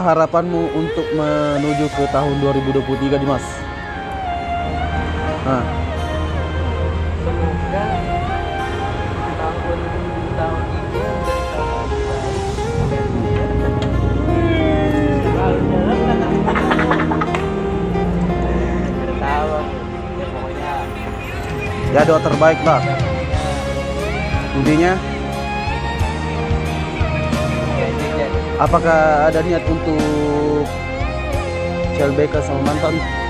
harapanmu untuk menuju ke tahun 2023 Dimas? Nah, semoga tahun tahun ini ya ya doa terbaik lah. Intinya, apakah ada niat untuk CLBK sama mantan?